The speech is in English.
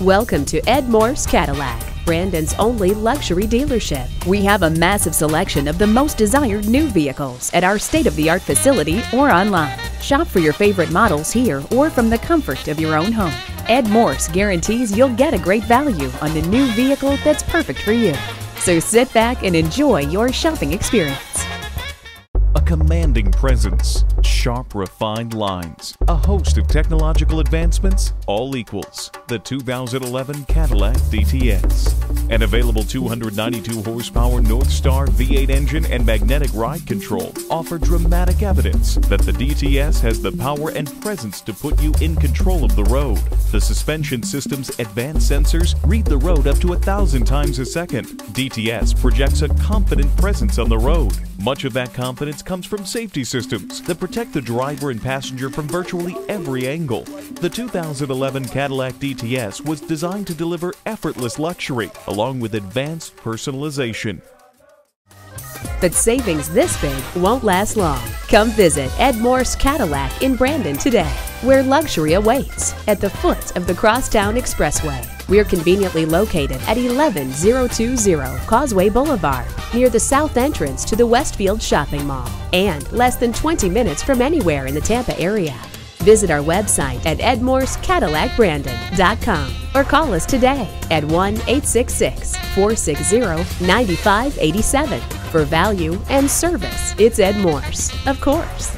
Welcome to Ed Morse Cadillac, Brandon's only luxury dealership. We have a massive selection of the most desired new vehicles at our state of the art facility or online. Shop for your favorite models here or from the comfort of your own home. Ed Morse guarantees you'll get a great value on the new vehicle that's perfect for you. So sit back and enjoy your shopping experience. Commanding presence, sharp, refined lines, a host of technological advancements, all equals the 2011 Cadillac DTS. An available 292 horsepower Northstar V8 engine and magnetic ride control offer dramatic evidence that the DTS has the power and presence to put you in control of the road. The suspension system's advanced sensors read the road up to a thousand times a second. DTS projects a confident presence on the road. Much of that confidence comes from safety systems that protect the driver and passenger from virtually every angle. The 2011 Cadillac DTS was designed to deliver effortless luxury along with advanced personalization. But savings this big won't last long. Come visit Ed Morse Cadillac in Brandon today, where luxury awaits at the foot of the Crosstown Expressway. We're conveniently located at 11020 Causeway Boulevard, near the south entrance to the Westfield Shopping Mall, and less than 20 minutes from anywhere in the Tampa area. Visit our website at edmorsecadillacbrandon.com or call us today at 1 866 460 9587. For value and service, it's Ed Morse, of course.